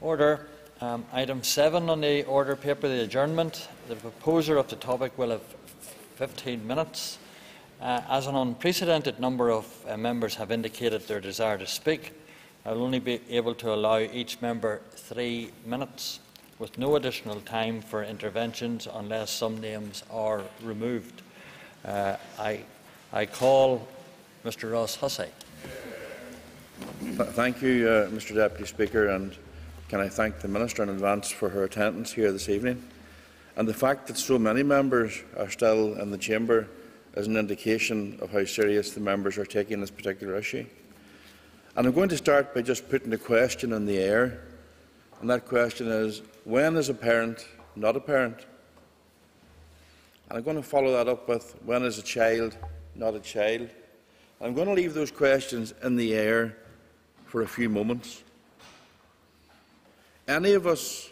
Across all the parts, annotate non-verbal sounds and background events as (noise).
Order. Um, item 7 on the order paper, the adjournment. The proposer of the topic will have 15 minutes. Uh, as an unprecedented number of uh, members have indicated their desire to speak, I will only be able to allow each member three minutes, with no additional time for interventions unless some names are removed. Uh, I, I call Mr Ross Hussey. Thank you, uh, Mr Deputy Speaker, and can I thank the Minister in advance for her attendance here this evening. And the fact that so many members are still in the chamber is an indication of how serious the members are taking this particular issue. And I'm going to start by just putting a question in the air, and that question is, when is a parent not a parent? And I'm going to follow that up with, when is a child not a child? I'm going to leave those questions in the air for a few moments. Any of us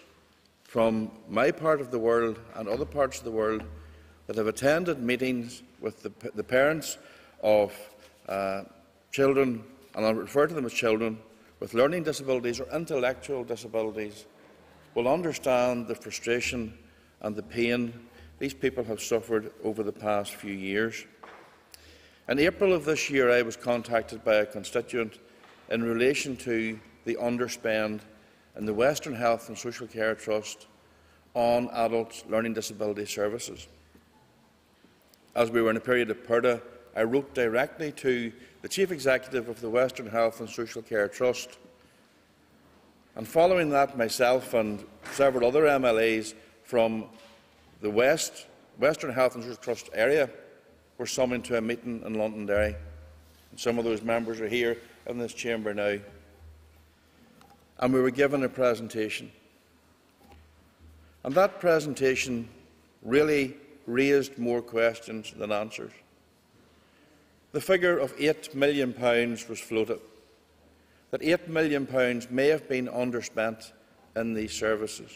from my part of the world and other parts of the world that have attended meetings with the, the parents of uh, children, and I refer to them as children, with learning disabilities or intellectual disabilities, will understand the frustration and the pain these people have suffered over the past few years. In April of this year, I was contacted by a constituent in relation to the underspend in the Western Health and Social Care Trust on adult learning disability services. As we were in a period of purdah, I wrote directly to the Chief Executive of the Western Health and Social Care Trust. And following that, myself and several other MLAs from the West, Western Health and Social Trust area were summoned to a meeting in Londonderry. And some of those members are here in this chamber now and we were given a presentation. And that presentation really raised more questions than answers. The figure of £8 million was floated, that £8 million may have been underspent in these services.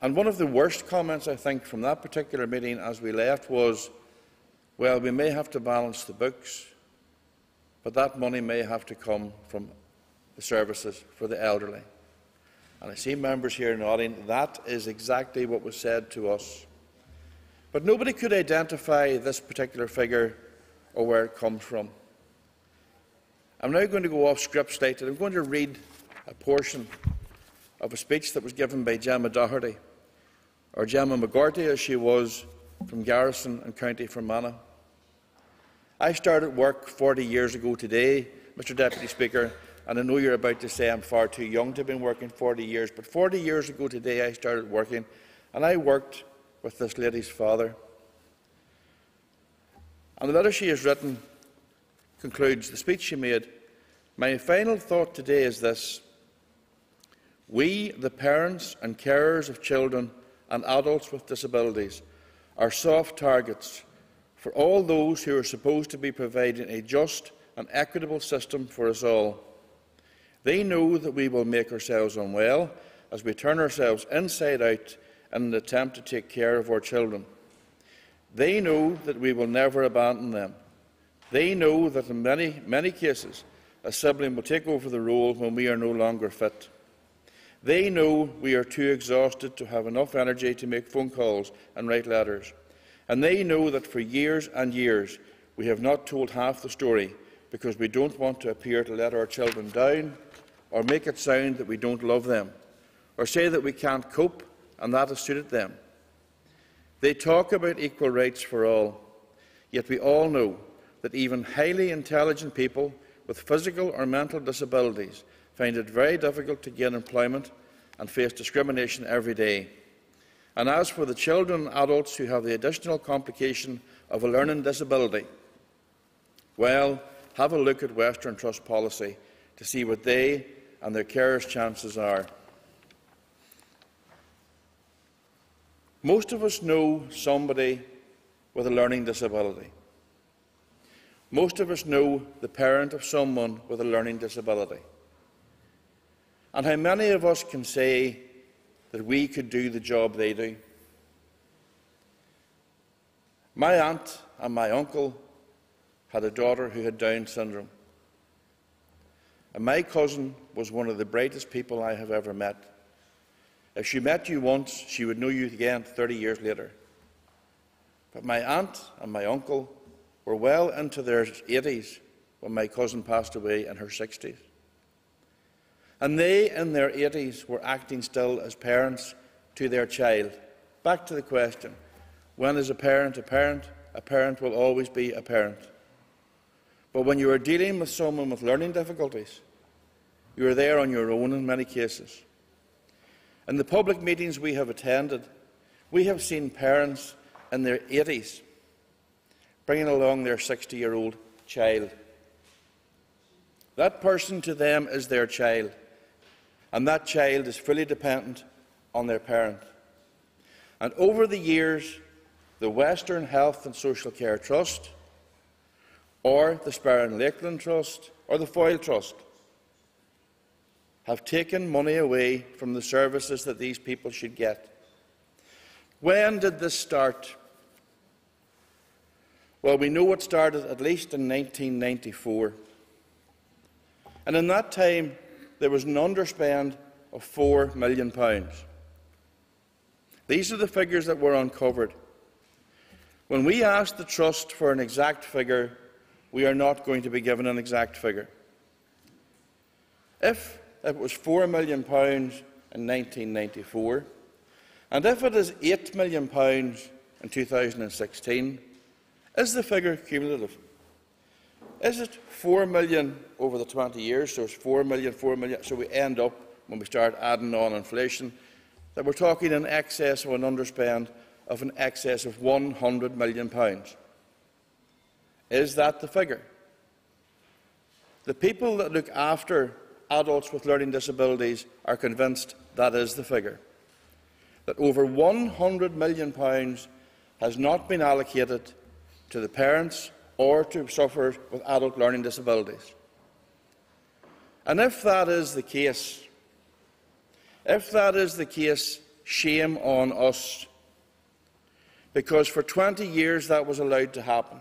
And one of the worst comments, I think, from that particular meeting as we left was, well, we may have to balance the books, but that money may have to come from the services for the elderly. And I see members here nodding. That is exactly what was said to us. But nobody could identify this particular figure or where it comes from. I'm now going to go off script slightly. I'm going to read a portion of a speech that was given by Gemma Doherty, or Gemma McGorty as she was, from Garrison and County Fermanagh. I started work 40 years ago today, Mr Deputy Speaker, and I know you're about to say I'm far too young to have been working 40 years, but 40 years ago today I started working, and I worked with this lady's father. And the letter she has written concludes the speech she made. My final thought today is this. We, the parents and carers of children and adults with disabilities, are soft targets for all those who are supposed to be providing a just and equitable system for us all. They know that we will make ourselves unwell as we turn ourselves inside out in an attempt to take care of our children. They know that we will never abandon them. They know that in many, many cases, a sibling will take over the role when we are no longer fit. They know we are too exhausted to have enough energy to make phone calls and write letters. And they know that for years and years we have not told half the story because we don't want to appear to let our children down or make it sound that we don't love them, or say that we can't cope and that has suited them. They talk about equal rights for all, yet we all know that even highly intelligent people with physical or mental disabilities find it very difficult to gain employment and face discrimination every day. And as for the children and adults who have the additional complication of a learning disability, well, have a look at Western Trust policy to see what they and their carers' chances are. Most of us know somebody with a learning disability. Most of us know the parent of someone with a learning disability. And how many of us can say that we could do the job they do? My aunt and my uncle had a daughter who had Down syndrome. And my cousin was one of the brightest people I have ever met. If she met you once, she would know you again 30 years later. But my aunt and my uncle were well into their 80s when my cousin passed away in her 60s. And they, in their 80s, were acting still as parents to their child. Back to the question when is a parent a parent? A parent will always be a parent. But when you are dealing with someone with learning difficulties, you are there on your own in many cases. In the public meetings we have attended, we have seen parents in their 80s bringing along their 60 year old child. That person to them is their child, and that child is fully dependent on their parent. And over the years, the Western Health and Social Care Trust, or the Sperrin Lakeland Trust, or the Foyle Trust have taken money away from the services that these people should get. When did this start? Well, we know it started at least in 1994. And in that time, there was an underspend of £4 million. These are the figures that were uncovered. When we asked the Trust for an exact figure, we are not going to be given an exact figure. If it was £4 million in 1994, and if it is £8 million in 2016, is the figure cumulative? Is it 4 million over the 20 years, so it's 4 million, 4 million, so we end up, when we start adding on inflation, that we're talking in excess of an underspend of an excess of 100 million pounds. Is that the figure? The people that look after adults with learning disabilities are convinced that is the figure. That over £100 million has not been allocated to the parents or to sufferers with adult learning disabilities. And if that is the case, if that is the case, shame on us. Because for 20 years that was allowed to happen.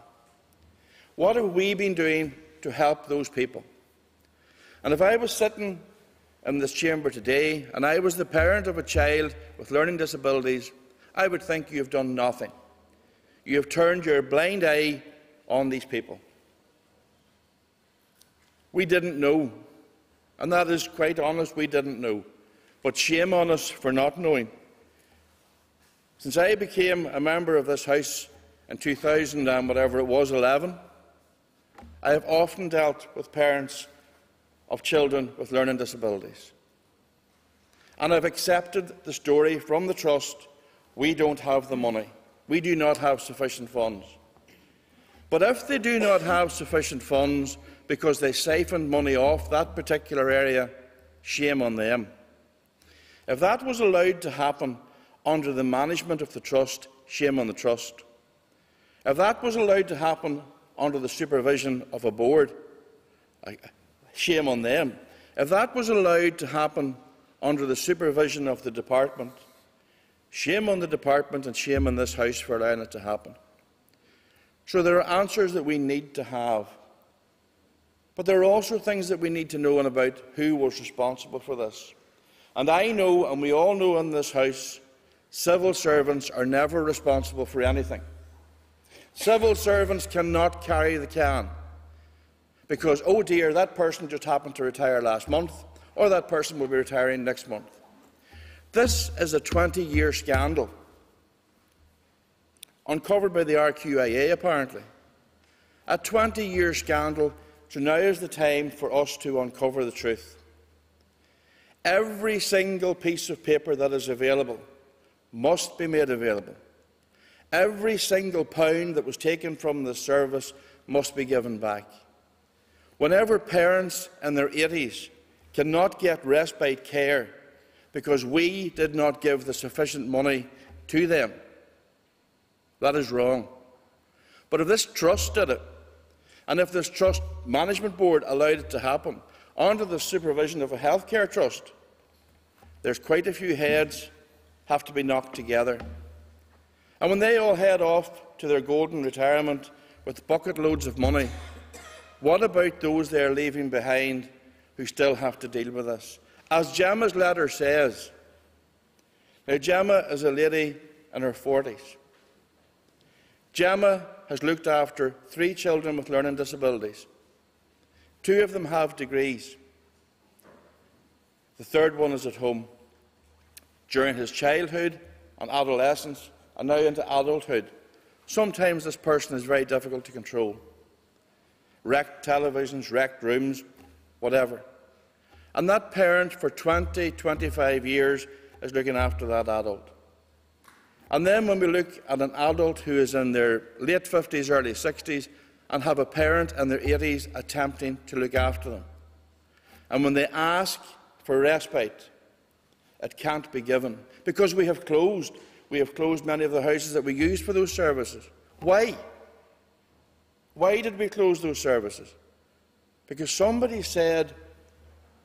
What have we been doing to help those people? And if I was sitting in this chamber today and I was the parent of a child with learning disabilities, I would think you have done nothing. You have turned your blind eye on these people. We didn't know, and that is quite honest, we didn't know. But shame on us for not knowing. Since I became a member of this House in 2000 and whatever it was, 11, I have often dealt with parents of children with learning disabilities. And I've accepted the story from the Trust we don't have the money. We do not have sufficient funds. But if they do not have sufficient funds because they siphoned money off that particular area, shame on them. If that was allowed to happen under the management of the Trust, shame on the Trust. If that was allowed to happen under the supervision of a board, Shame on them. If that was allowed to happen under the supervision of the department, shame on the department and shame on this House for allowing it to happen. So there are answers that we need to have. But there are also things that we need to know about who was responsible for this. And I know, and we all know in this House, civil servants are never responsible for anything. Civil servants cannot carry the can because, oh dear, that person just happened to retire last month, or that person will be retiring next month. This is a 20 year scandal, uncovered by the RQIA apparently. A 20 year scandal, so now is the time for us to uncover the truth. Every single piece of paper that is available must be made available. Every single pound that was taken from the service must be given back. Whenever parents in their 80s cannot get respite care because we did not give the sufficient money to them, that is wrong. But if this trust did it, and if this trust management board allowed it to happen under the supervision of a healthcare trust, there's quite a few heads have to be knocked together. And when they all head off to their golden retirement with bucket loads of money, what about those they are leaving behind who still have to deal with this. As Gemma's letter says, now Gemma is a lady in her 40s. Gemma has looked after three children with learning disabilities. Two of them have degrees. The third one is at home. During his childhood and adolescence, and now into adulthood, sometimes this person is very difficult to control. Wrecked televisions, wrecked rooms, whatever. And that parent for 20, 25 years is looking after that adult. And then when we look at an adult who is in their late 50s, early 60s, and have a parent in their 80s attempting to look after them. And when they ask for respite, it can't be given because we have closed. We have closed many of the houses that we use for those services. Why? Why did we close those services? Because somebody said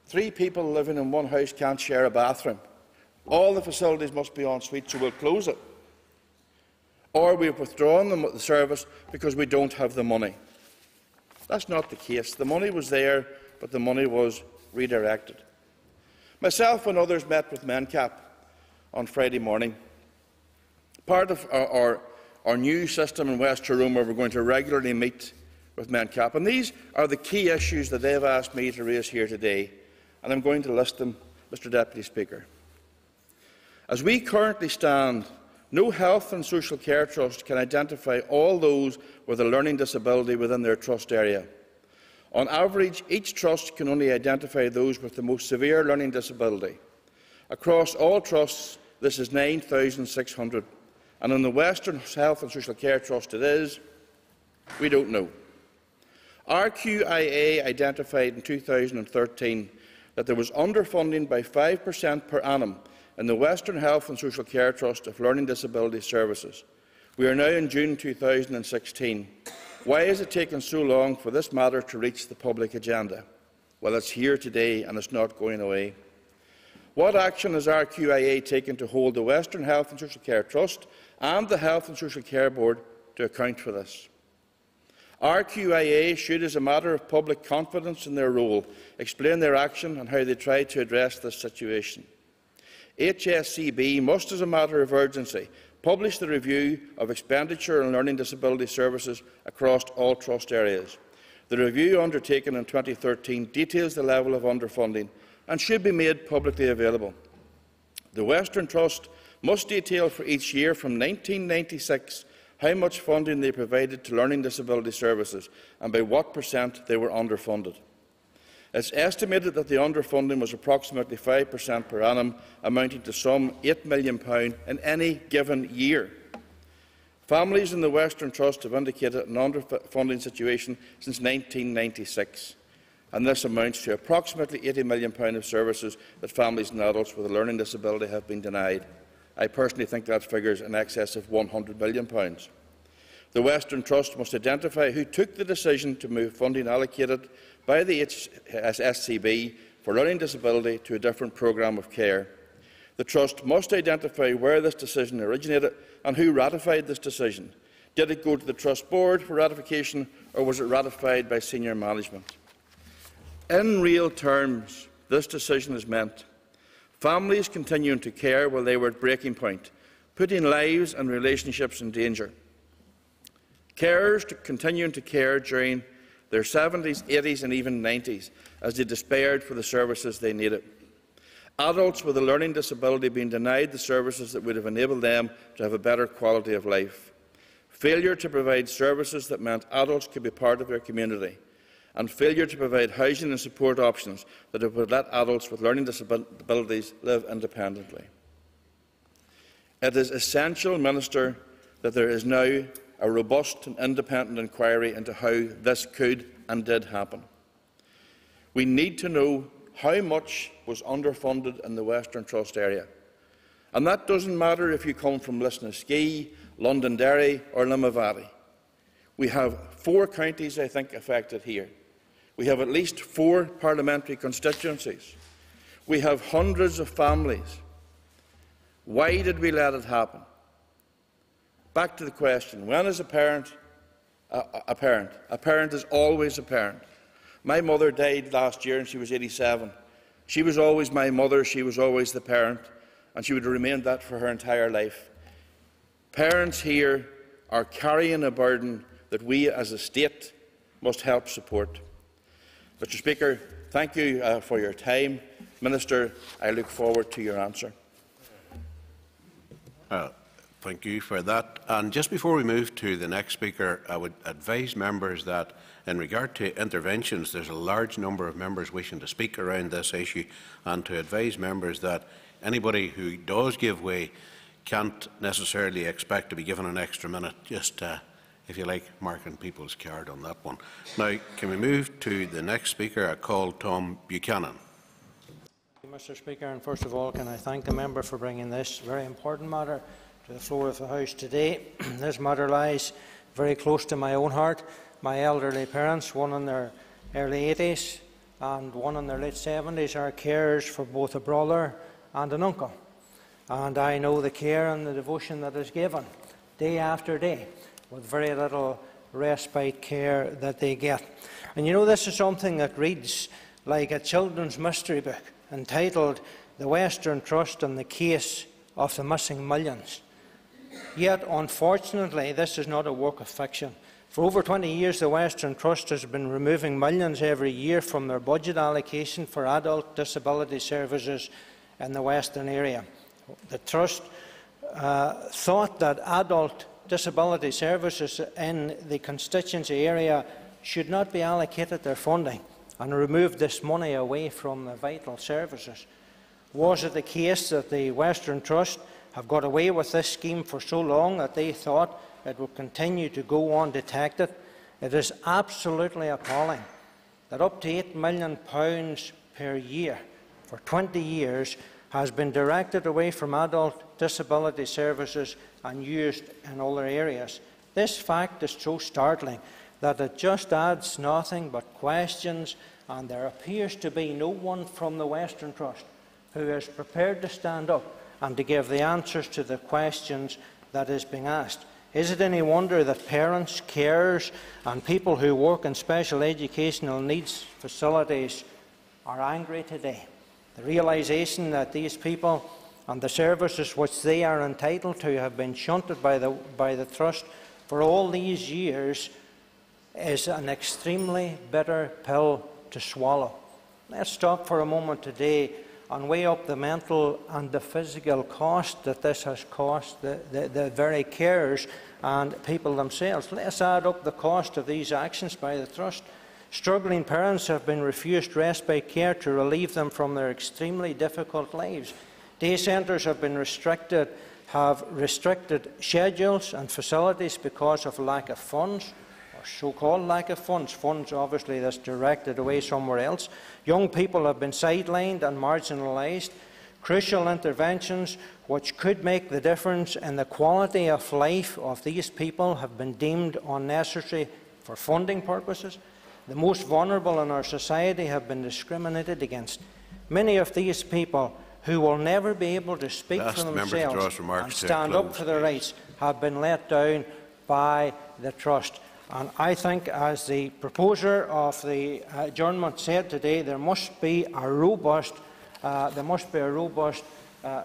three people living in one house can't share a bathroom. All the facilities must be en suite, so we'll close it or we have withdrawn the service because we don't have the money. That's not the case. The money was there, but the money was redirected. Myself and others met with MenCap on Friday morning. Part of our, our, our new system in West Tyrone where we're going to regularly meet with MenCap. And these are the key issues that they have asked me to raise here today, and I'm going to list them, Mr Deputy Speaker. As we currently stand no health and social care trust can identify all those with a learning disability within their trust area. On average, each trust can only identify those with the most severe learning disability. Across all trusts, this is 9,600, and in the Western Health and Social Care Trust it is, we don't know. RQIA identified in 2013 that there was underfunding by 5% per annum in the Western Health and Social Care Trust of Learning Disability Services. We are now in June 2016. Why has it taken so long for this matter to reach the public agenda? Well, it's here today and it's not going away. What action has RQIA taken to hold the Western Health and Social Care Trust and the Health and Social Care Board to account for this? RQIA should, as a matter of public confidence in their role, explain their action and how they try to address this situation. HSCB must, as a matter of urgency, publish the review of expenditure on learning disability services across all trust areas. The review undertaken in 2013 details the level of underfunding and should be made publicly available. The Western Trust must detail for each year from 1996 how much funding they provided to learning disability services and by what percent they were underfunded. It is estimated that the underfunding was approximately 5% per annum, amounting to some £8 million in any given year. Families in the Western Trust have indicated an underfunding situation since 1996, and this amounts to approximately £80 million of services that families and adults with a learning disability have been denied. I personally think that figure is in excess of £100 million. The Western Trust must identify who took the decision to move funding allocated by the HSCB for learning disability to a different programme of care. The Trust must identify where this decision originated and who ratified this decision. Did it go to the Trust Board for ratification or was it ratified by senior management? In real terms, this decision has meant families continuing to care while they were at breaking point, putting lives and relationships in danger. Carers continuing to care during their 70s, 80s and even 90s, as they despaired for the services they needed. Adults with a learning disability being denied the services that would have enabled them to have a better quality of life. Failure to provide services that meant adults could be part of their community. And failure to provide housing and support options that would let adults with learning disabilities live independently. It is essential, Minister, that there is now a robust and independent inquiry into how this could and did happen. We need to know how much was underfunded in the Western Trust area. And that doesn't matter if you come from Lisnaskea, Londonderry or Limavady. We have four counties, I think, affected here. We have at least four parliamentary constituencies. We have hundreds of families. Why did we let it happen? Back to the question, when is a parent a, a parent? A parent is always a parent. My mother died last year and she was 87. She was always my mother, she was always the parent, and she would have remained that for her entire life. Parents here are carrying a burden that we as a state must help support. Mr Speaker, thank you uh, for your time. Minister, I look forward to your answer. Uh, thank you for that. And just before we move to the next speaker, I would advise members that in regard to interventions, there's a large number of members wishing to speak around this issue and to advise members that anybody who does give way can't necessarily expect to be given an extra minute. Just, uh, if you like, marking people's card on that one. Now, can we move to the next speaker? I call Tom Buchanan. Mr Speaker, and first of all, can I thank the member for bringing this very important matter to the floor of the House today. (clears throat) this matter lies very close to my own heart. My elderly parents, one in their early 80s and one in their late 70s, are carers for both a brother and an uncle. And I know the care and the devotion that is given day after day with very little respite care that they get. And you know, this is something that reads like a children's mystery book entitled The Western Trust and the Case of the Missing Millions. Yet, unfortunately, this is not a work of fiction. For over 20 years, the Western Trust has been removing millions every year from their budget allocation for adult disability services in the Western area. The Trust uh, thought that adult disability services in the constituency area should not be allocated their funding and remove this money away from the vital services. Was it the case that the Western Trust have got away with this scheme for so long that they thought it would continue to go undetected? It is absolutely appalling that up to £8 million per year for 20 years has been directed away from adult disability services and used in other areas. This fact is so startling that it just adds nothing but questions and there appears to be no one from the Western Trust who is prepared to stand up and to give the answers to the questions that is being asked. Is it any wonder that parents, carers, and people who work in special educational needs facilities are angry today? The realisation that these people and the services which they are entitled to have been shunted by the, by the Trust for all these years is an extremely bitter pill to swallow. Let's stop for a moment today and weigh up the mental and the physical cost that this has cost the, the, the very carers and people themselves. Let's add up the cost of these actions by the Trust. Struggling parents have been refused respite care to relieve them from their extremely difficult lives. Day centres have been restricted, have restricted schedules and facilities because of lack of funds or so-called lack of funds, funds obviously that's directed away somewhere else. Young people have been sidelined and marginalised. Crucial interventions which could make the difference in the quality of life of these people have been deemed unnecessary for funding purposes. The most vulnerable in our society have been discriminated against. Many of these people who will never be able to speak Last for themselves and stand up for their rights have been let down by the Trust. And I think, as the proposer of the adjournment said today, there must be a robust, uh, there must be a robust uh,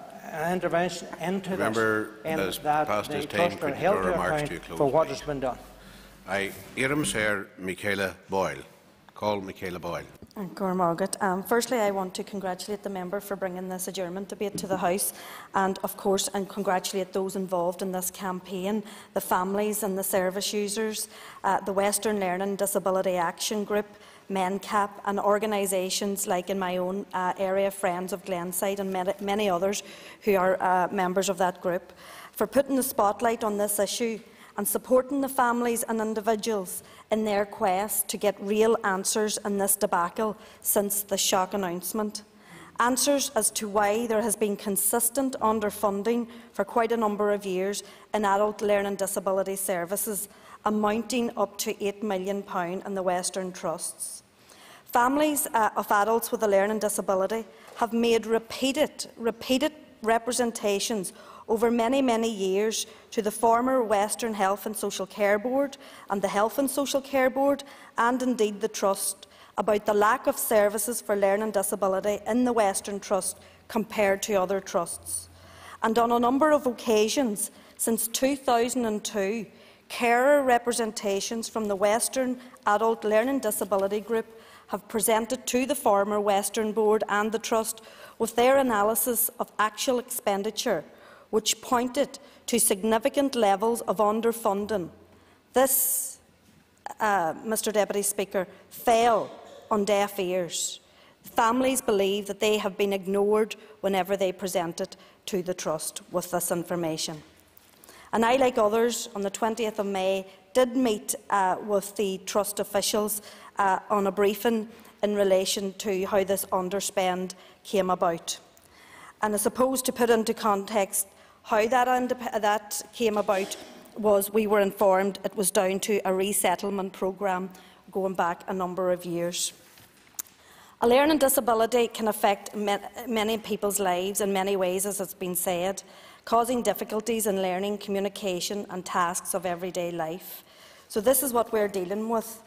intervention into Remember this, that the trust are held to account for what has been done. I, Iram Sir Michaela Boyle. Call Michaela Boyle. Margaret. Um, firstly, I want to congratulate the member for bringing this adjournment debate to the House and, of course, and congratulate those involved in this campaign, the families and the service users, uh, the Western Learning Disability Action Group, MENCAP and organisations like in my own uh, area, Friends of Glenside and many others who are uh, members of that group, for putting the spotlight on this issue and supporting the families and individuals in their quest to get real answers in this debacle since the shock announcement. Answers as to why there has been consistent underfunding for quite a number of years in adult learning disability services, amounting up to £8 million in the Western Trusts. Families uh, of adults with a learning disability have made repeated, repeated representations over many, many years to the former Western Health and Social Care Board and the Health and Social Care Board, and indeed the Trust, about the lack of services for learning disability in the Western Trust compared to other trusts. And on a number of occasions since 2002, carer representations from the Western Adult Learning Disability Group have presented to the former Western Board and the Trust with their analysis of actual expenditure, which pointed to significant levels of underfunding. This, uh, Mr Deputy Speaker, fell on deaf ears. Families believe that they have been ignored whenever they presented to the Trust with this information. And I, like others, on the 20th of May, did meet uh, with the Trust officials uh, on a briefing in relation to how this underspend came about. And I suppose to put into context how that, that came about was we were informed it was down to a resettlement programme going back a number of years. A learning disability can affect many people's lives in many ways, as has been said, causing difficulties in learning, communication and tasks of everyday life. So this is what we're dealing with.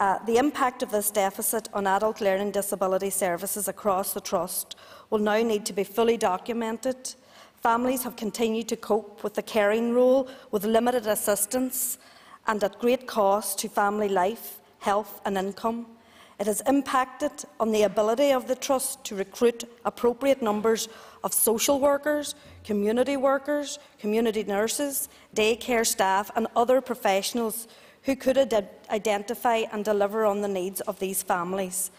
Uh, the impact of this deficit on adult learning disability services across the Trust will now need to be fully documented. Families have continued to cope with the caring role with limited assistance and at great cost to family life, health and income. It has impacted on the ability of the Trust to recruit appropriate numbers of social workers, community workers, community nurses, daycare staff and other professionals who could identify and deliver on the needs of these families.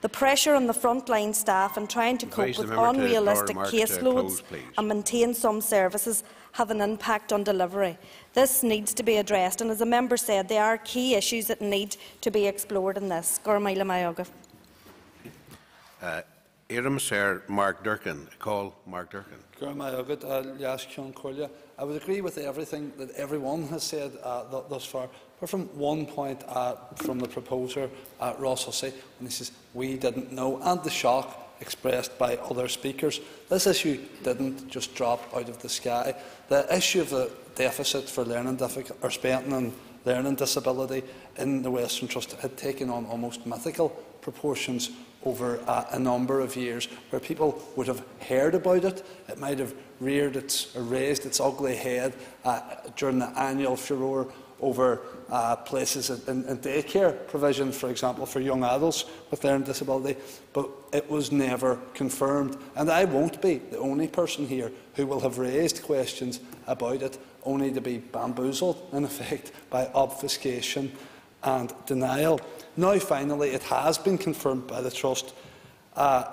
The pressure on the frontline staff in trying to cope with unrealistic caseloads and maintain some services have an impact on delivery. This needs to be addressed, and as a member said, there are key issues that need to be explored in this. Uh, Sir Mark Durkin. Call Mark Durkin. I would agree with everything that everyone has said uh, thus far, But from one point uh, from the proposer, uh, Ross Hussey, when he says, we didn't know, and the shock expressed by other speakers, this issue didn't just drop out of the sky. The issue of the deficit for learning difficult, or spending on learning disability in the Western Trust had taken on almost mythical proportions over uh, a number of years where people would have heard about it. It might have reared its, or raised its ugly head uh, during the annual furore over uh, places in, in daycare provision, for example, for young adults with learning disability, but it was never confirmed. And I won't be the only person here who will have raised questions about it, only to be bamboozled, in (laughs) effect, by obfuscation and denial. Now, finally, it has been confirmed by the Trust uh,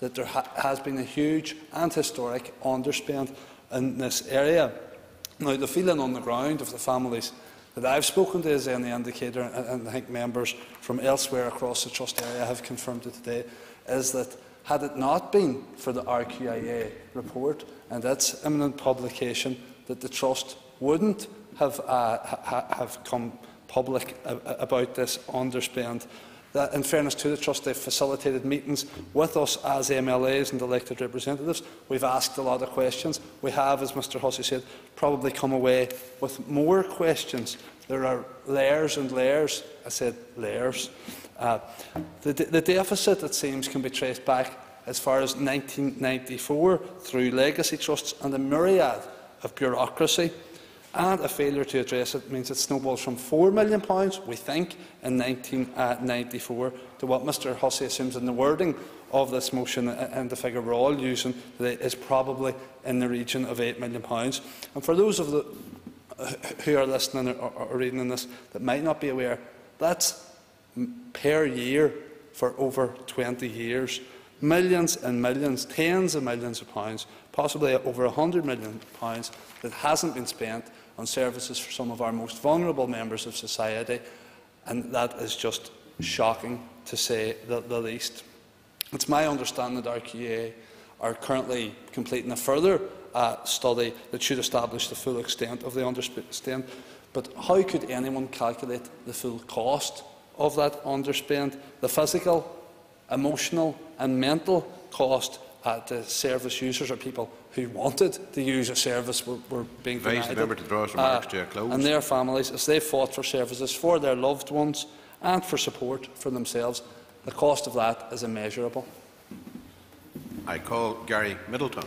that there ha has been a huge and historic underspend in this area. Now, the feeling on the ground of the families that I've spoken to is any indicator, and, and I think members from elsewhere across the Trust area have confirmed it today, is that had it not been for the RQIA report and its imminent publication, that the Trust wouldn't have, uh, ha have come public about this underspend that, in fairness to the Trust, they've facilitated meetings with us as MLAs and elected representatives. We've asked a lot of questions. We have, as Mr Hussey said, probably come away with more questions. There are layers and layers. I said layers. Uh, the, the deficit, it seems, can be traced back as far as 1994 through legacy trusts and a myriad of bureaucracy and a failure to address it means it snowballs from £4 million, we think, in 1994 uh, to what Mr Hussey assumes in the wording of this motion uh, uh, and the figure we're all using today is probably in the region of £8 million. And for those of the who are listening or, or reading this that might not be aware, that's per year for over 20 years. Millions and millions, tens of millions of pounds, possibly over £100 million that hasn't been spent on services for some of our most vulnerable members of society, and that is just shocking to say the, the least. It's my understanding that RQA are currently completing a further uh, study that should establish the full extent of the underspend. But how could anyone calculate the full cost of that underspend? The physical, emotional and mental cost uh, to service users or people who wanted to use a service were, were being denied. The member to draw his remarks uh, to a close. And their families, as they fought for services for their loved ones and for support for themselves, The cost of that is immeasurable. I call Gary Middleton.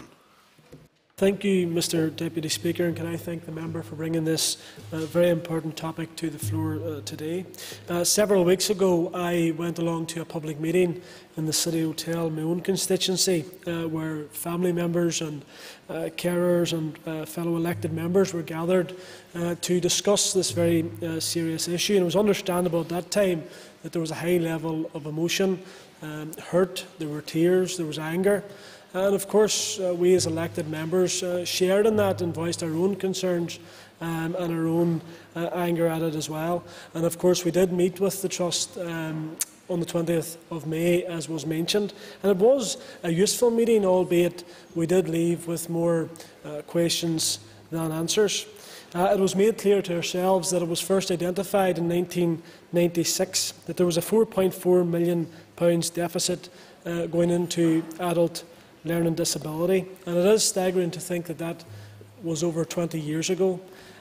Thank you, Mr Deputy Speaker, and can I thank the member for bringing this uh, very important topic to the floor uh, today. Uh, several weeks ago, I went along to a public meeting in the City Hotel, my own constituency, uh, where family members and uh, carers and uh, fellow elected members were gathered to discuss this very serious issue. And it was understandable at that time that there was a high level of emotion, um, hurt, there were tears, there was anger. And of course, uh, we as elected members uh, shared in that and voiced our own concerns um, and our own uh, anger at it as well. And of course, we did meet with the Trust um, on the 20th of May, as was mentioned. And it was a useful meeting, albeit we did leave with more uh, questions than answers. Uh, it was made clear to ourselves that it was first identified in 1996 that there was a 4.4 million pounds deficit uh, going into adult learning disability. And it is staggering to think that that was over 20 years ago.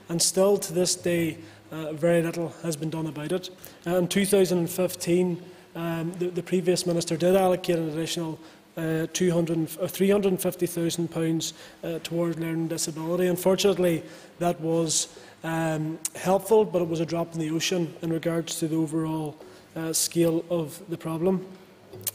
And still to this day, uh, very little has been done about it. Uh, in 2015, um, the, the previous minister did allocate an additional uh, 200, uh, £350,000 uh, towards learning disability. Unfortunately, that was um, helpful, but it was a drop in the ocean in regards to the overall uh, scale of the problem.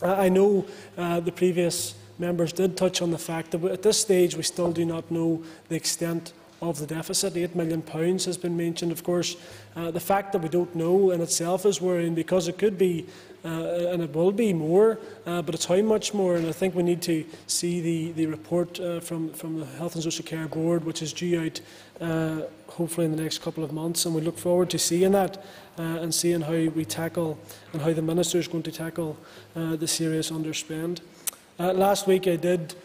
Uh, I know the previous members did touch on the fact that at this stage we still do not know the extent of the deficit. £8 million has been mentioned. Of course, uh, the fact that we don't know in itself is worrying because it could be uh, and it will be more, uh, but it's how much more. And I think we need to see the, the report uh, from, from the Health and Social Care Board, which is due out uh, hopefully in the next couple of months. And we look forward to seeing that uh, and seeing how we tackle and how the Minister is going to tackle the serious underspend. Uh, last week I did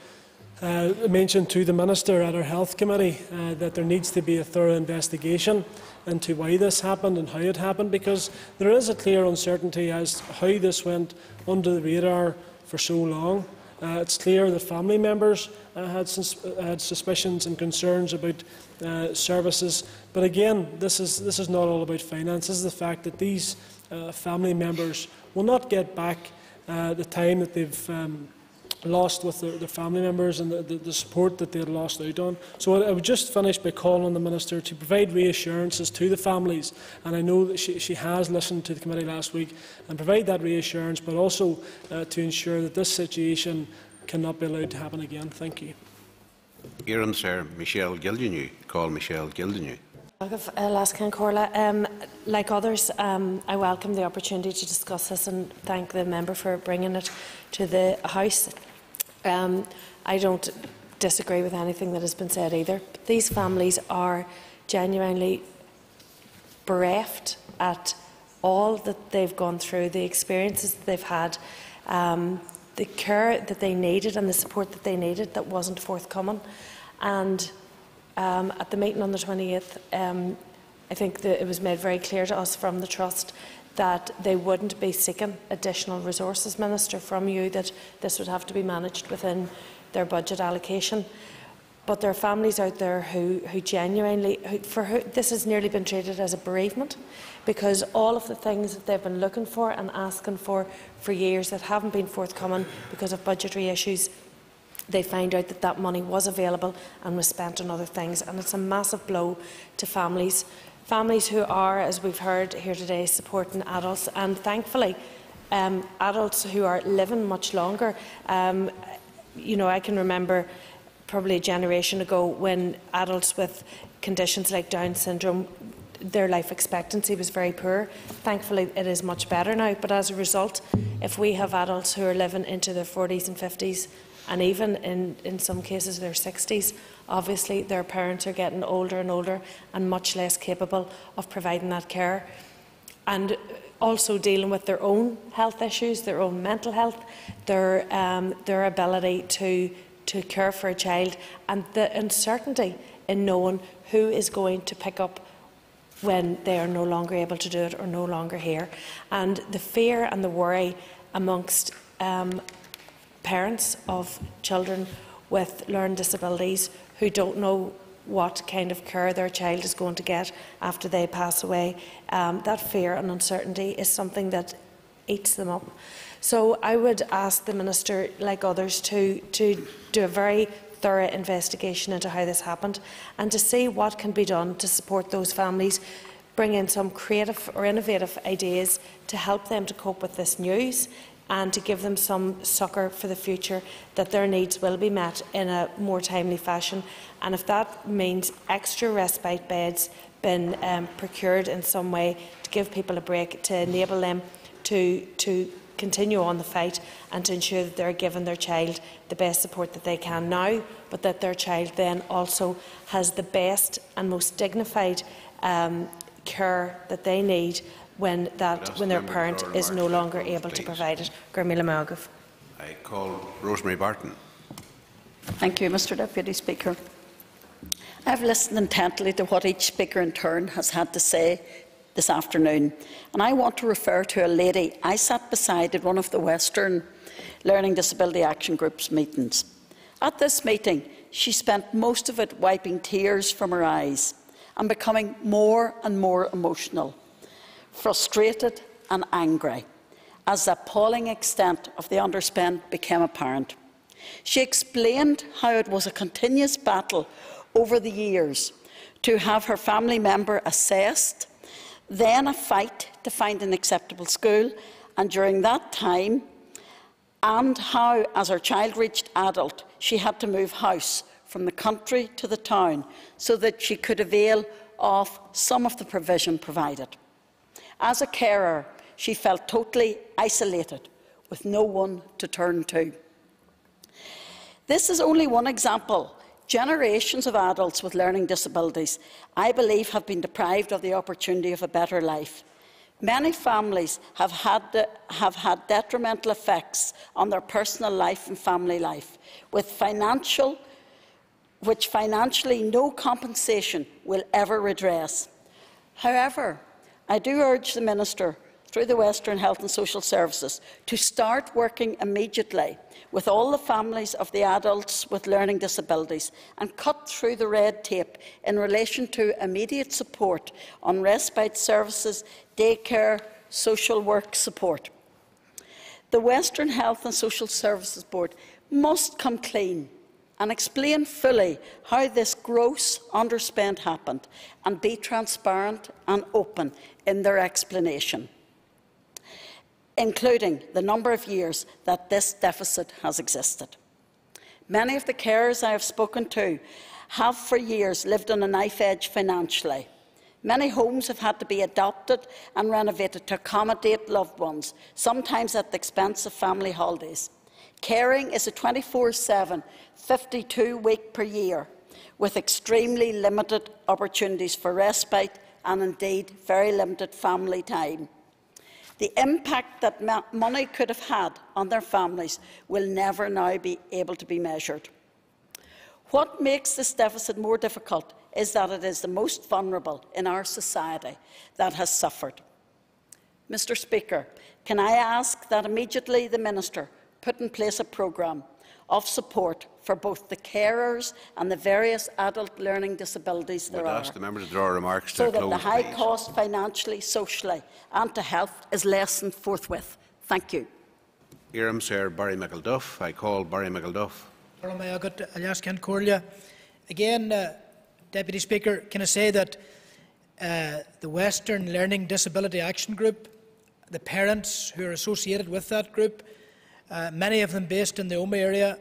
uh, mention to the Minister at our Health Committee uh, that there needs to be a thorough investigation into why this happened and how it happened because there is a clear uncertainty as to how this went under the radar for so long. Uh, it's clear that family members uh, had, sus had, suspicions and concerns about uh, services. But again, this is, this is not all about finance. This is the fact that these uh, family members will not get back uh, the time that they've um, lost with their, their family members and the, the, the, support that they had lost out on. So I, I would just finish by calling on the Minister to provide reassurances to the families, and I know that she, she has listened to the committee last week, and provide that reassurance, but also uh, to ensure that this situation cannot be allowed to happen again. Thank you. Iran Sir Michelle Gildernew. Call Michelle Gildernew. Um, like others, um, I welcome the opportunity to discuss this and thank the member for bringing it to the House. Um, I don't disagree with anything that has been said either. But these families are genuinely bereft at all that they've gone through, the experiences that they've had, um, the care that they needed and the support that they needed that wasn't forthcoming. And um, at the meeting on the 28th, um, I think that it was made very clear to us from the Trust that they wouldn't be seeking additional resources, Minister, from you, that this would have to be managed within their budget allocation. But there are families out there who, who genuinely, who, for who this has nearly been treated as a bereavement, because all of the things that they've been looking for and asking for for years that haven't been forthcoming because of budgetary issues, they find out that that money was available and was spent on other things. And it's a massive blow to families families who are, as we've heard here today, supporting adults, and thankfully, um, adults who are living much longer. Um, you know, I can remember probably a generation ago when adults with conditions like Down syndrome their life expectancy was very poor. Thankfully, it is much better now. But as a result, if we have adults who are living into their 40s and 50s, and even in, in some cases their 60s, obviously their parents are getting older and older and much less capable of providing that care. And also dealing with their own health issues, their own mental health, their, um, their ability to, to care for a child, and the uncertainty in knowing who is going to pick up when they are no longer able to do it or no longer here. And the fear and the worry amongst um, parents of children with learning disabilities who don't know what kind of care their child is going to get after they pass away. Um, that fear and uncertainty is something that eats them up. So I would ask the Minister, like others, to, to do a very thorough investigation into how this happened and to see what can be done to support those families, bring in some creative or innovative ideas to help them to cope with this news and to give them some succour for the future, that their needs will be met in a more timely fashion. And if that means extra respite beds being um, procured in some way to give people a break, to enable them to, to continue on the fight and to ensure that they're giving their child the best support that they can now, but that their child then also has the best and most dignified um, care that they need when, that, when their parent is no longer able to provide it. Gurmila Malgov. I call Rosemary Barton. Thank you, Mr Deputy Speaker. I've listened intently to what each speaker in turn has had to say this afternoon, and I want to refer to a lady I sat beside at one of the Western Learning Disability Action Group's meetings. At this meeting, she spent most of it wiping tears from her eyes and becoming more and more emotional, frustrated and angry as the appalling extent of the underspend became apparent. She explained how it was a continuous battle over the years to have her family member assessed, then a fight to find an acceptable school, and during that time, and how, as her child reached adult, she had to move house from the country to the town so that she could avail of some of the provision provided. As a carer, she felt totally isolated, with no one to turn to. This is only one example Generations of adults with learning disabilities, I believe, have been deprived of the opportunity of a better life. Many families have had, have had detrimental effects on their personal life and family life, with financial, which financially no compensation will ever redress. However, I do urge the Minister through the Western Health and Social Services to start working immediately with all the families of the adults with learning disabilities and cut through the red tape in relation to immediate support on respite services, daycare, social work support. The Western Health and Social Services Board must come clean and explain fully how this gross underspend happened and be transparent and open in their explanation including the number of years that this deficit has existed. Many of the carers I have spoken to have for years lived on a knife edge financially. Many homes have had to be adopted and renovated to accommodate loved ones, sometimes at the expense of family holidays. Caring is a 24-7, 52-week per year, with extremely limited opportunities for respite and indeed very limited family time. The impact that money could have had on their families will never now be able to be measured. What makes this deficit more difficult is that it is the most vulnerable in our society that has suffered. Mr Speaker, can I ask that immediately the Minister put in place a programme of support for both the carers and the various adult learning disabilities there Would are. ask the member to draw remarks to so close, that the high please. cost financially, socially and to health is lessened forthwith. Thank you. Iram Sir Barry McElduff. I call Barry McElduff. Again, uh, Deputy Speaker, can I say that uh, the Western Learning Disability Action Group, the parents who are associated with that group, uh, many of them based in the Omagh area,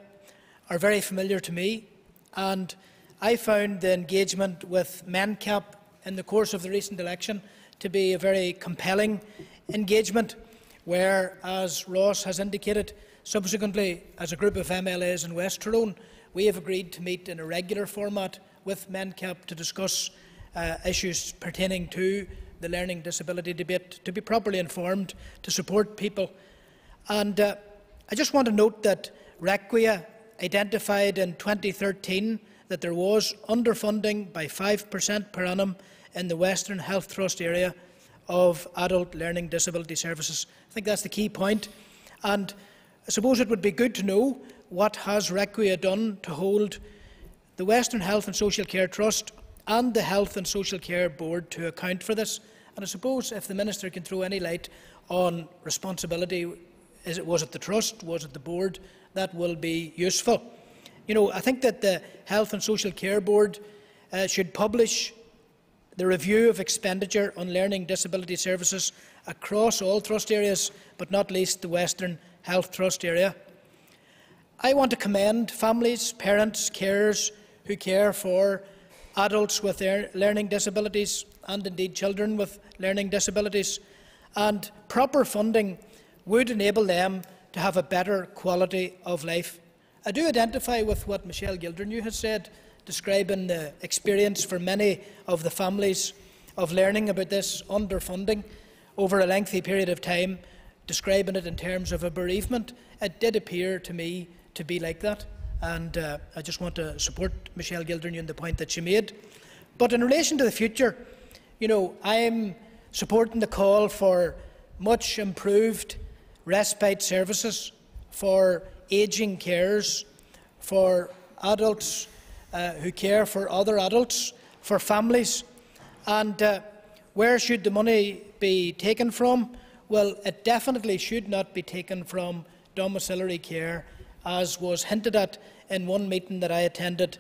are very familiar to me. And I found the engagement with MenCap in the course of the recent election to be a very compelling engagement, where, as Ross has indicated, subsequently, as a group of MLAs in West Tyrone, we have agreed to meet in a regular format with MenCap to discuss uh, issues pertaining to the learning disability debate, to be properly informed, to support people. And uh, I just want to note that RQIA identified in 2013 that there was underfunding by 5% per annum in the Western Health Trust area of adult learning disability services. I think that's the key point. And I suppose it would be good to know what has RQIA done to hold the Western Health and Social Care Trust and the Health and Social Care Board to account for this. And I suppose if the Minister can throw any light on responsibility it, was it the Trust? Was it the Board? That will be useful. You know, I think that the Health and Social Care Board uh, should publish the review of expenditure on learning disability services across all trust areas, but not least the Western Health Trust area. I want to commend families, parents, carers who care for adults with learning disabilities and indeed children with learning disabilities, and proper funding would enable them to have a better quality of life. I do identify with what Michelle Gildernew has said, describing the experience for many of the families of learning about this underfunding over a lengthy period of time, describing it in terms of a bereavement. It did appear to me to be like that, and uh, I just want to support Michelle Gildernew in the point that she made. But in relation to the future, you know, I am supporting the call for much improved respite services for ageing carers, for adults uh, who care for other adults, for families. And uh, where should the money be taken from? Well, it definitely should not be taken from domiciliary care, as was hinted at in one meeting that I attended.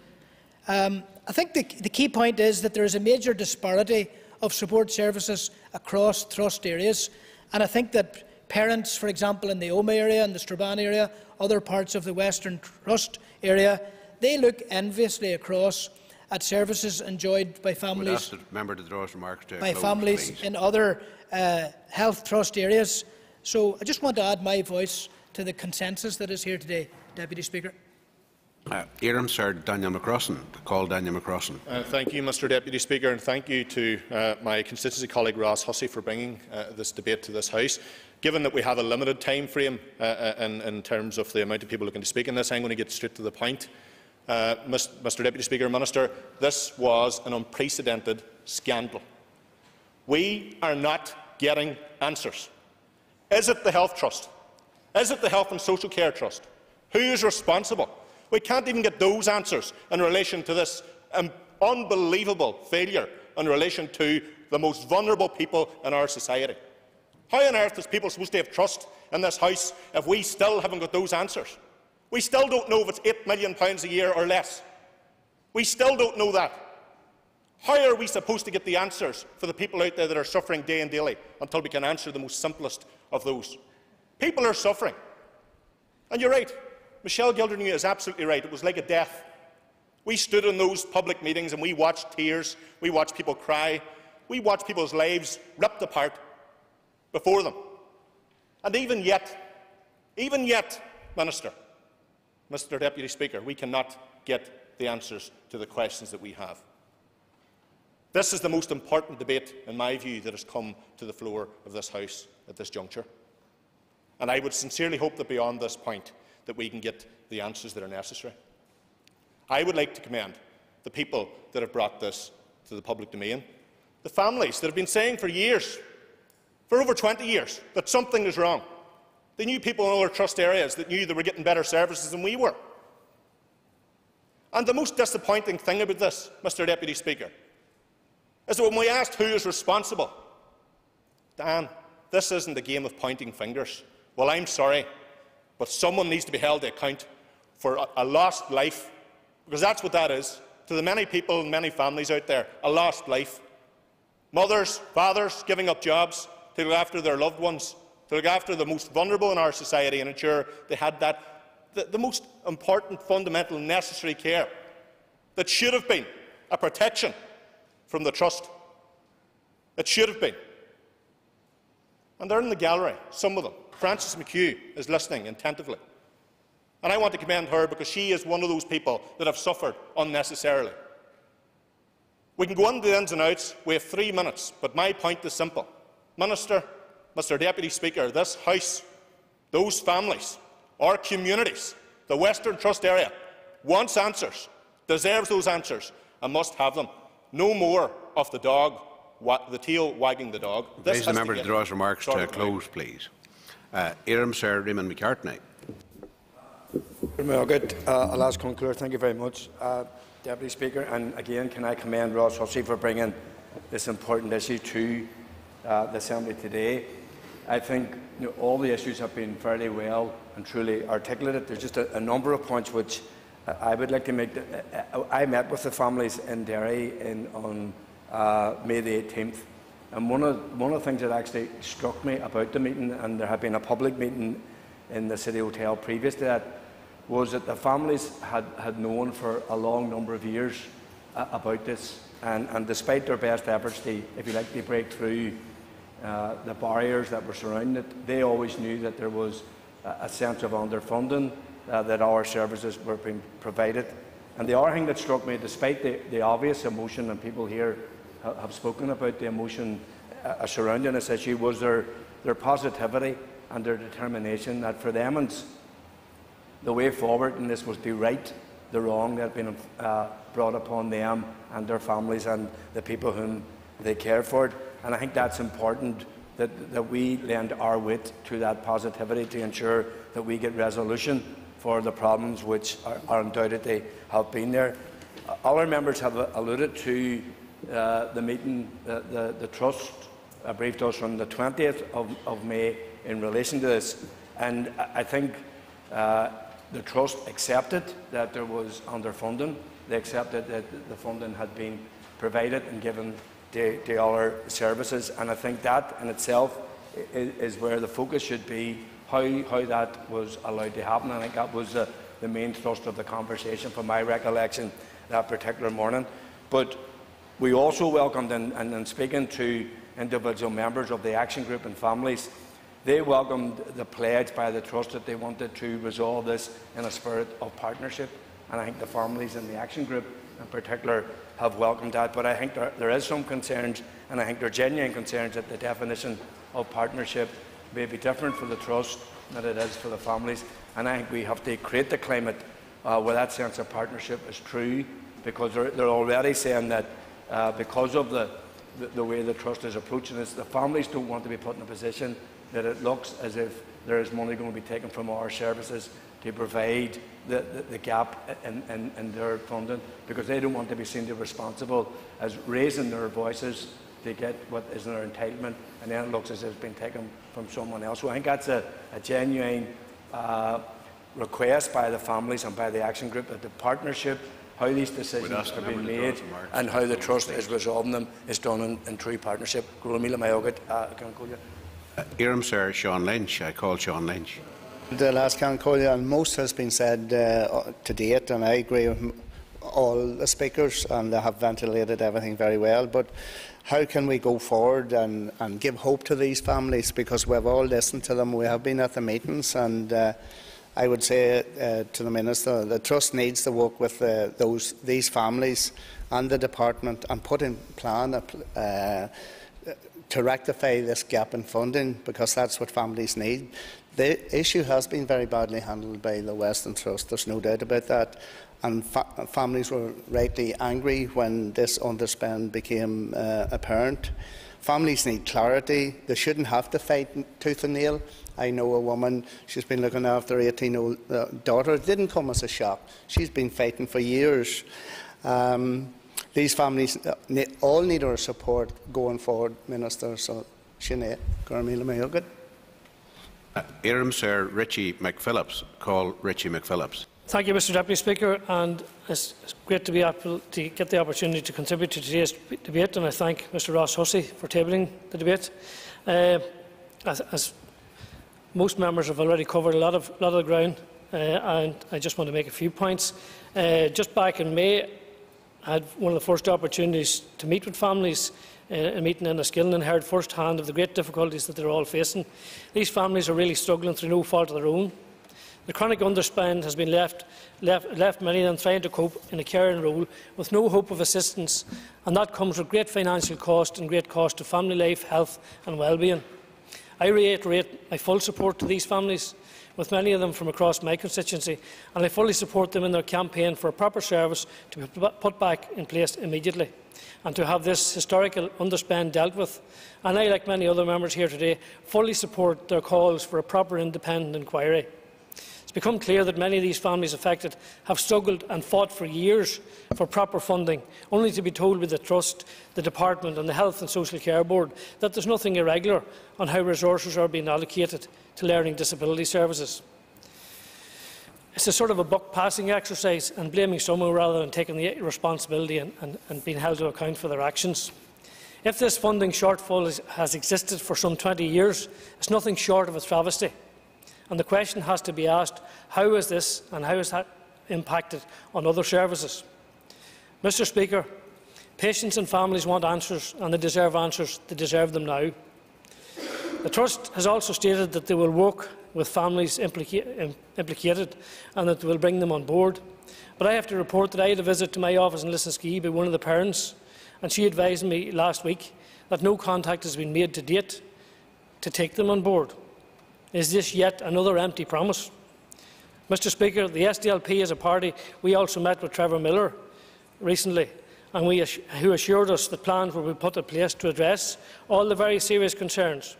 Um, I think the, the key point is that there is a major disparity of support services across trust areas, and I think that parents, for example, in the Omagh area and the Strabane area, other parts of the Western Trust area, they look enviously across at services enjoyed by families, member to draw remarks to by close, families please. in other uh, health trust areas. So I just want to add my voice to the consensus that is here today, Deputy Speaker. Uh, Iram Sir Daniel McCrossan, call Daniel McCrossan. Uh, thank you, Mr Deputy Speaker, and thank you to uh, my constituency colleague Ross Hussey for bringing uh, this debate to this House. Given that we have a limited time frame uh, uh, in, in, terms of the amount of people looking to speak in this, I'm going to get straight to the point. Uh, Mr Deputy Speaker, Minister, this was an unprecedented scandal. We are not getting answers. Is it the Health Trust? Is it the Health and Social Care Trust? Who is responsible? We can't even get those answers in relation to this um, unbelievable failure in relation to the most vulnerable people in our society. How on earth is people supposed to have trust in this House if we still haven't got those answers? We still don't know if it's £8 million a year or less. We still don't know that. How are we supposed to get the answers for the people out there that are suffering day and daily until we can answer the most simplest of those? People are suffering. And you're right, Michelle Gildernew is absolutely right. It was like a death. We stood in those public meetings and we watched tears, we watched people cry, we watched people's lives ripped apart before them. And even yet, even yet, Minister, Mr Deputy Speaker, we cannot get the answers to the questions that we have. This is the most important debate, in my view, that has come to the floor of this House at this juncture. And I would sincerely hope that beyond this point that we can get the answers that are necessary. I would like to commend the people that have brought this to the public domain, the families that have been saying for years for over 20 years that something is wrong. They knew people in other trust areas that knew they were getting better services than we were. And the most disappointing thing about this, Mr Deputy Speaker, is that when we asked who is responsible, Dan, this isn't a game of pointing fingers. Well, I'm sorry, but someone needs to be held to account for a, a lost life, because that's what that is to the many people and many families out there, a lost life. Mothers, fathers giving up jobs, to look after their loved ones, to look after the most vulnerable in our society and ensure they had that, the, the most important, fundamental, necessary care that should have been a protection from the trust. It should have been. And they're in the gallery, some of them. Frances McHugh is listening attentively. And I want to commend her because she is one of those people that have suffered unnecessarily. We can go into the ins and outs. We have three minutes, but my point is simple. Minister, Mr Deputy Speaker, this House, those families, our communities, the Western Trust area, wants answers, deserves those answers, and must have them. No more of the dog, the tail wagging the dog. This the member to draw his remarks to a close, please. Uh, Iram Sir Raymond McCartney. Good. Uh, I'll ask conclude. Thank you very much, uh, Deputy Speaker. And again, can I commend Ross Hussey for bringing this important issue to uh, the Assembly today. I think you know, all the issues have been fairly well and truly articulated. There's just a, a number of points which uh, I would like to make. Uh, I met with the families in Derry in, on uh, May the 18th, and one of, one of the things that actually struck me about the meeting, and there had been a public meeting in the City Hotel previous to that, was that the families had, had known for a long number of years uh, about this, and, and despite their best efforts to, if you like, to break through uh, the barriers that were surrounding it, they always knew that there was a, sense of underfunding, uh, that our services were being provided. And the other thing that struck me, despite the, the obvious emotion, and people here ha have spoken about the emotion uh, surrounding this issue, was their, their positivity and their determination that for them and the way forward in this was to right the wrong that had been uh, brought upon them and their families and the people whom they care for. And I think that's important that, that we lend our wit to that positivity to ensure that we get resolution for the problems which are, are undoubtedly have been there. Uh, other members have alluded to uh, the meeting, the, the Trust uh, briefed us on the 20th of, of May in relation to this. And I think uh, the Trust accepted that there was underfunding. They accepted that the funding had been provided and given to, to other services. And I think that in itself is, is where the focus should be, how, how that was allowed to happen. I think that was the, the main thrust of the conversation from my recollection that particular morning. But we also welcomed, and, and, and speaking to individual members of the action group and families, they welcomed the pledge by the Trust that they wanted to resolve this in a spirit of partnership. And I think the families in the Action Group in particular have welcomed that. But I think there, there is some concerns, and I think there are genuine concerns that the definition of partnership may be different for the Trust than it is for the families. And I think we have to create the climate uh, where that sense of partnership is true, because they're, they're already saying that uh, because of the, the, the way the Trust is approaching this, the families don't want to be put in a position that it looks as if there is money going to be taken from our services to provide the, the, the gap in, in, in, their funding because they don't want to be seen to be responsible as raising their voices to get what is their entitlement and then it looks as if it's been taken from someone else. So I think that's a, a genuine uh, request by the families and by the action group that the partnership how these decisions are being made and how the trust is resolving them is done in, in true partnership. Iram Sir Sean Lynch. I call Sean Lynch. The last Concordia and most has been said uh, to date, and I agree with all the speakers, and they have ventilated everything very well. But how can we go forward and, and give hope to these families? Because we've all listened to them, we have been at the meetings, and uh, I would say uh, to the Minister, the Trust needs to work with uh, those, these families and the Department and put in plan a, uh, to rectify this gap in funding because that's what families need. The issue has been very badly handled by the Western Trust, there's no doubt about that. And fa families were rightly angry when this underspend became uh, apparent. Families need clarity. They shouldn't have to fight tooth and nail. I know a woman, she's been looking after her 18 year old uh, daughter. It didn't come as a shock. She's been fighting for years. Um, these families uh, all need our support going forward, Minister. So, Sinead, Garmila Mayogad. Iram Sir Richie McPhillips. Call Richie McPhillips. Thank you, Mr Deputy Speaker, and it's great to be able to get the opportunity to contribute to today's debate, and I thank Mr Ross Hussey for tabling the debate. Uh, as, as, most members have already covered a lot of, lot of the ground, uh, and I just want to make a few points. Uh, just back in May, I had one of the first opportunities to meet with families Uh, a meeting in Enniskillen and heard firsthand of the great difficulties that they're all facing. These families are really struggling through no fault of their own. The chronic underspend has been left, left, left many of them trying to cope in a caring role with no hope of assistance, and that comes with great financial cost and great cost to family life, health and well-being. I reiterate my full support to these families with many of them from across my constituency, and I fully support them in their campaign for a proper service to be put back in place immediately and to have this historical underspend dealt with. And I, like many other members here today, fully support their calls for a proper independent inquiry. It's become clear that many of these families affected have struggled and fought for years for proper funding, only to be told by the Trust, the Department and the Health and Social Care Board that there is nothing irregular on how resources are being allocated to learning disability services. It's a sort of a buck-passing exercise and blaming someone rather than taking the responsibility and, and, and being held to account for their actions. If this funding shortfall is, has existed for some 20 years, it's nothing short of a travesty. And the question has to be asked, how is this and how has that impacted on other services? Mr Speaker, patients and families want answers and they deserve answers. They deserve them now. The Trust has also stated that they will work with families implica implicated and that will bring them on board. But I have to report that I had a visit to my office in Lisnaskea by one of the parents and she advised me last week that no contact has been made to date to take them on board. Is this yet another empty promise? Mr Speaker, the SDLP is a party. We also met with Trevor Miller recently, and we, who assured us that plans will be put in place to address all the very serious concerns.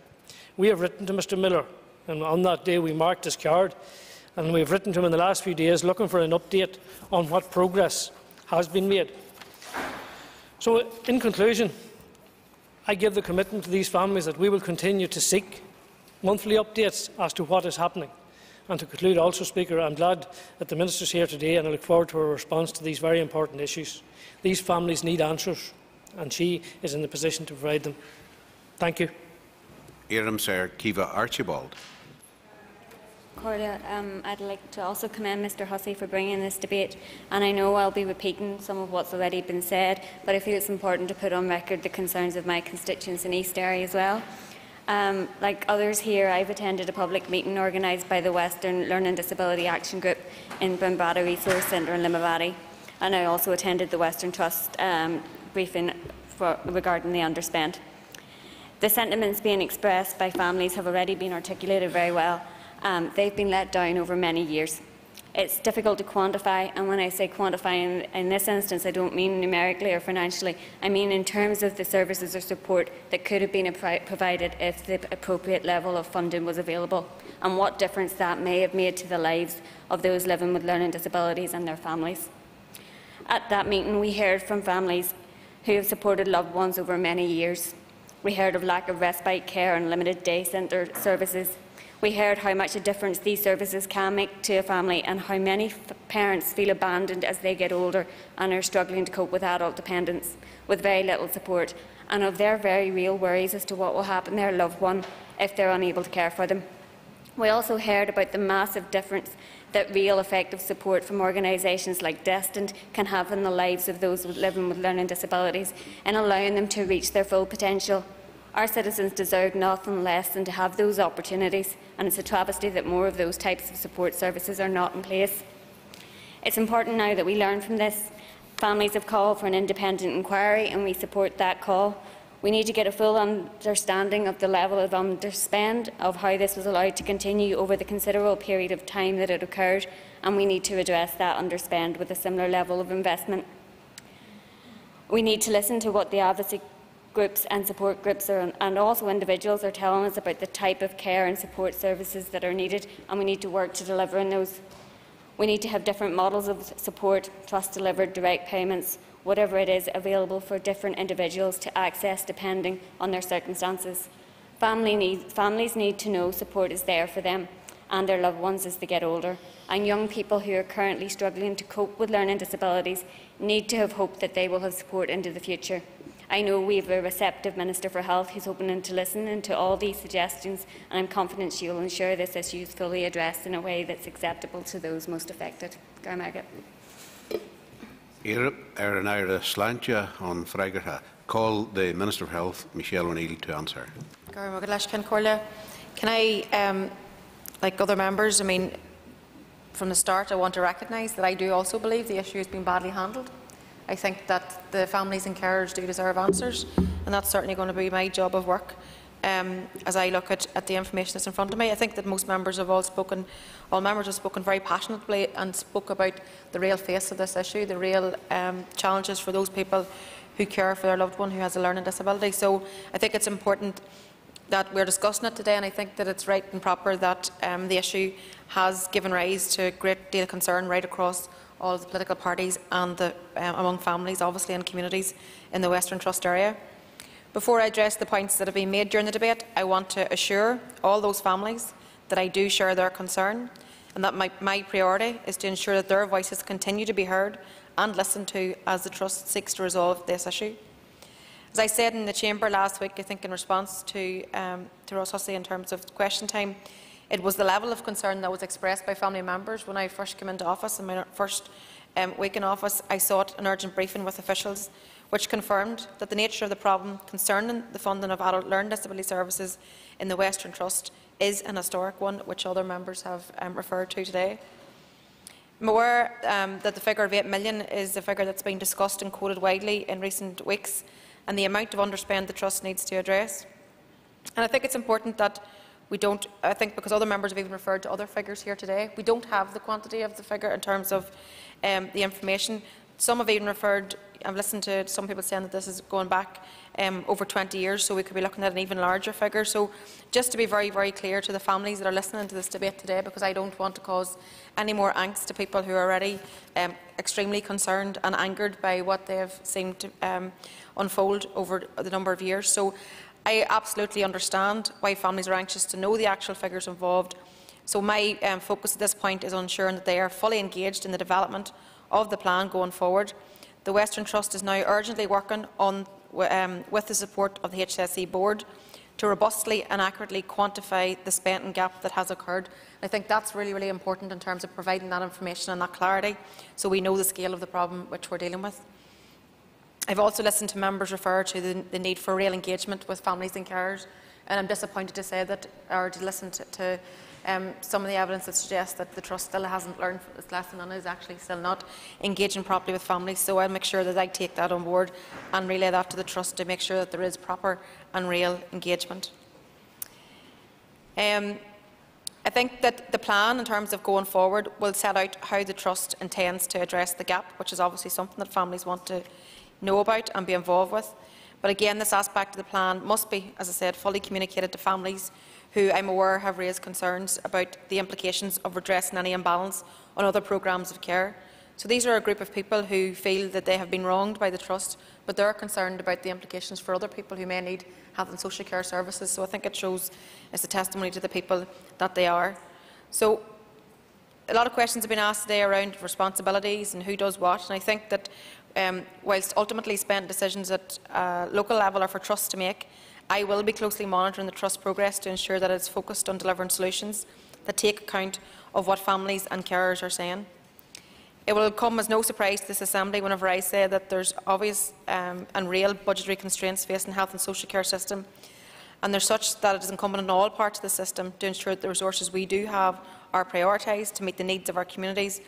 We have written to Mr Miller, and on that day we marked his card, and we have written to him in the last few days looking for an update on what progress has been made. So, in conclusion, I give the commitment to these families that we will continue to seek monthly updates as to what is happening. And to conclude also, Speaker, I am glad that the Minister is here today and I look forward to her response to these very important issues. These families need answers and she is in the position to provide them. Thank you. Iram Sir Caoimhe Archibald. Um, I'd like to also commend Mr Hussey for bringing this debate and I know I'll be repeating some of what's already been said but I feel it's important to put on record the concerns of my constituents in East Derry as well. Um, like others here, I've attended a public meeting organised by the Western Learning Disability Action Group in Bambrata Resource Centre in Limavady, and I also attended the Western Trust um, briefing for, regarding the underspend. The sentiments being expressed by families have already been articulated very well. Um, they've been let down over many years. It's difficult to quantify, and when I say quantify in, in, this instance, I don't mean numerically or financially. I mean in terms of the services or support that could have been provided if the appropriate level of funding was available, and what difference that may have made to the lives of those living with learning disabilities and their families. At that meeting, we heard from families who have supported loved ones over many years. We heard of lack of respite care and limited day centre services we heard how much a difference these services can make to a family and how many parents feel abandoned as they get older and are struggling to cope with adult dependence with very little support and of their very real worries as to what will happen to their loved one if they're unable to care for them. We also heard about the massive difference that real effective support from organisations like Destined can have in the lives of those living with learning disabilities and allowing them to reach their full potential. Our citizens deserve nothing less than to have those opportunities, and it's a travesty that more of those types of support services are not in place. It's important now that we learn from this. Families have called for an independent inquiry, and we support that call. We need to get a full understanding of the level of underspend, of how this was allowed to continue over the considerable period of time that it occurred, and we need to address that underspend with a similar level of investment. We need to listen to what the advocacy groups and support groups are, and also individuals are telling us about the type of care and support services that are needed and we need to work to deliver in those. We need to have different models of support, trust delivered, direct payments, whatever it is available for different individuals to access depending on their circumstances. Family need, families need to know support is there for them and their loved ones as they get older. And young people who are currently struggling to cope with learning disabilities need to have hope that they will have support into the future. I know we have a receptive Minister for Health who's open to listening to all these suggestions, and I'm confident she will ensure this issue is fully addressed in a way that's acceptable to those most affected. Garmagat. on Call the Minister of Health, Michelle O'Neill, to answer. Can I, um, like other members, I mean, from the start, I want to recognise that I do also believe the issue has been badly handled. I think that the families and carers do deserve answers, and that's certainly going to be my job of work. Um, as I look at, at, the information that's in front of me, I think that most members have all spoken, all members have spoken very passionately and spoke about the real face of this issue, the real um, challenges for those people who care for their loved one who has a learning disability. So I think it's important that we're discussing it today, and I think that it's right and proper that um, the issue has given rise to a great deal of concern right across all the political parties and the, um, among families, obviously, and communities in the Western Trust area. Before I address the points that have been made during the debate, I want to assure all those families that I do share their concern and that my, my priority is to ensure that their voices continue to be heard and listened to as the Trust seeks to resolve this issue. As I said in the Chamber last week, I think in response to, um, to Ross Hussey in terms of question time, it was the level of concern that was expressed by family members when I first came into office. In my first um, week in office, I sought an urgent briefing with officials which confirmed that the nature of the problem concerning the funding of adult learning disability services in the Western Trust is an historic one, which other members have um, referred to today. I'm aware um, that the figure of 8 million is a figure that's been discussed and quoted widely in recent weeks, and the amount of underspend the Trust needs to address. And I think it's important that we don't, I think because other members have even referred to other figures here today, we don't have the quantity of the figure in terms of um, the information. Some have even referred, I've listened to some people saying that this is going back um, over 20 years, so we could be looking at an even larger figure. So just to be very, very clear to the families that are listening to this debate today, because I don't want to cause any more angst to people who are already um, extremely concerned and angered by what they have seen to um, unfold over the number of years. So I absolutely understand why families are anxious to know the actual figures involved. So my um, focus at this point is on ensuring that they are fully engaged in the development of the plan going forward. The Western Trust is now urgently working on, um, with the support of the HSC board to robustly and accurately quantify the spending gap that has occurred. I think that's really, really important in terms of providing that information and that clarity so we know the scale of the problem which we're dealing with. I've also listened to members refer to the, the need for real engagement with families and carers, and I'm disappointed to say that, or to listen to, to um, some of the evidence that suggests that the Trust still hasn't learned its lesson and is actually still not engaging properly with families. So I'll make sure that I take that on board and relay that to the Trust to make sure that there is proper and real engagement. Um, I think that the plan in terms of going forward will set out how the Trust intends to address the gap, which is obviously something that families want to know about and be involved with. But again, this aspect of the plan must be, as I said, fully communicated to families who I'm aware have raised concerns about the implications of redressing any imbalance on other programmes of care. So these are a group of people who feel that they have been wronged by the Trust, but they're concerned about the implications for other people who may need health and social care services. So I think it shows as a testimony to the people that they are. So a lot of questions have been asked today around responsibilities and who does what, and I think that um, whilst ultimately spent decisions at uh, local level are for trusts to make, I will be closely monitoring the Trust progress to ensure that it is focused on delivering solutions that take account of what families and carers are saying. It will come as no surprise to this Assembly whenever I say that there is obvious um, and real budgetary constraints facing the health and social care system, and they're such that it is incumbent on all parts of the system to ensure that the resources we do have are prioritised to meet the needs of our communities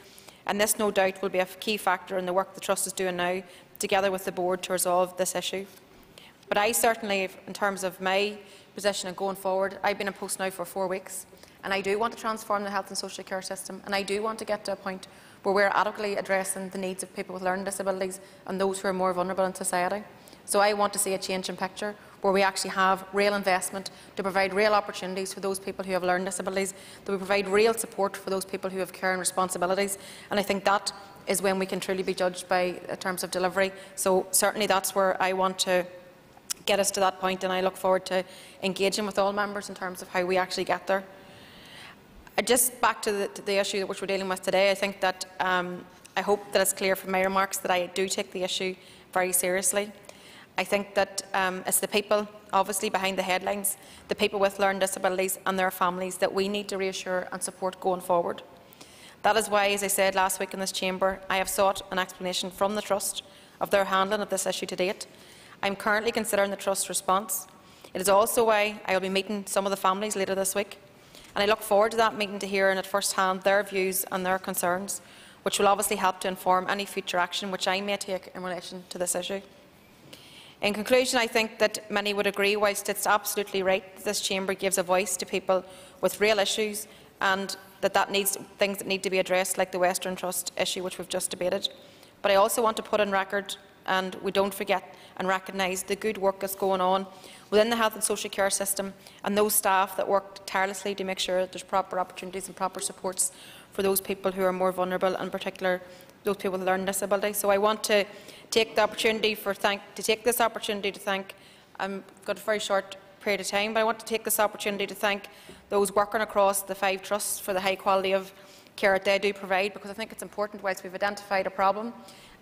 and this no doubt will be a key factor in the work the Trust is doing now, together with the Board, to resolve this issue. But I certainly, in terms of my position and going forward, I've been in post now for four weeks, and I do want to transform the health and social care system, and I do want to get to a point where we're adequately addressing the needs of people with learning disabilities and those who are more vulnerable in society. So I want to see a change in picture where we actually have real investment to provide real opportunities for those people who have learning disabilities, that we provide real support for those people who have care and responsibilities. And I think that is when we can truly be judged by in terms of delivery. So certainly that's where I want to get us to that point and I look forward to engaging with all members in terms of how we actually get there. Uh, just back to the, to the issue which we're dealing with today, I think that um, I hope that it's clear from my remarks that I do take the issue very seriously. I think that um, it's the people, obviously, behind the headlines, the people with learning disabilities and their families that we need to reassure and support going forward. That is why, as I said last week in this chamber, I have sought an explanation from the Trust of their handling of this issue to date. I am currently considering the Trust's response. It is also why I will be meeting some of the families later this week, and I look forward to that meeting to hear at first hand their views and their concerns, which will obviously help to inform any future action which I may take in relation to this issue. In conclusion, I think that many would agree, whilst it's absolutely right that this chamber gives a voice to people with real issues and that that needs things that need to be addressed, like the Western Trust issue, which we've just debated. But I also want to put on record and we don't forget and recognise the good work that's going on within the health and social care system and those staff that work tirelessly to make sure that there's proper opportunities and proper supports for those people who are more vulnerable, in particular those people with learning disability. So I want to take the opportunity for thank to take this opportunity to thank. I've got a very short period of time, but I want to take this opportunity to thank those working across the five trusts for the high quality of care that they do provide, because I think it's important, whilst we've identified a problem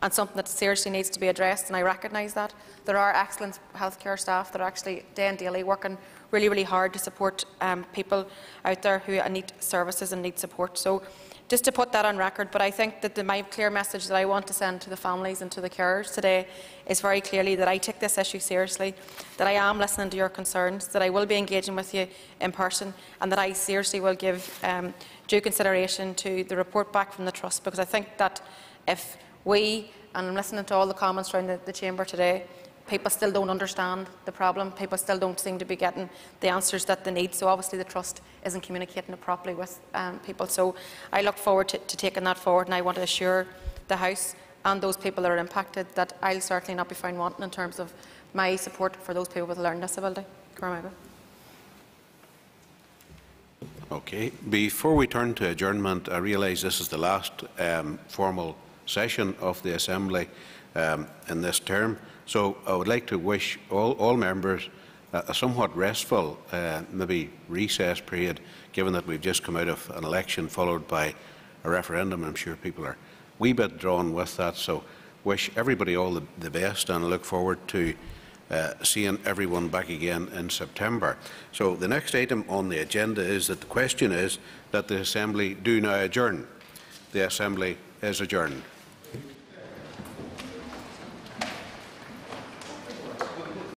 and something that seriously needs to be addressed, and I recognise that, there are excellent healthcare staff that are actually day and daily working really, really hard to support um, people out there who need services and need support. So just to put that on record, but I think that the, my clear message that I want to send to the families and to the carers today is very clearly that I take this issue seriously, that I am listening to your concerns, that I will be engaging with you in person, and that I seriously will give um, due consideration to the report back from the Trust, because I think that if we, and I'm listening to all the comments around the, the Chamber today, people still don't understand the problem. People still don't seem to be getting the answers that they need. So obviously the trust isn't communicating it properly with um, people. So I look forward to, to, taking that forward, and I want to assure the House and those people that are impacted that I'll certainly not be found wanting in terms of my support for those people with a learning disability. Okay. Before we turn to adjournment, I realise this is the last um, formal session of the Assembly um, in this term. So I would like to wish all, all members a, somewhat restful, uh, maybe recess period, given that we've just come out of an election followed by a referendum. I'm sure people are a wee bit drawn with that. So wish everybody all the, the best and look forward to uh, seeing everyone back again in September. So the next item on the agenda is that the question is that the Assembly do now adjourn. The Assembly is adjourned.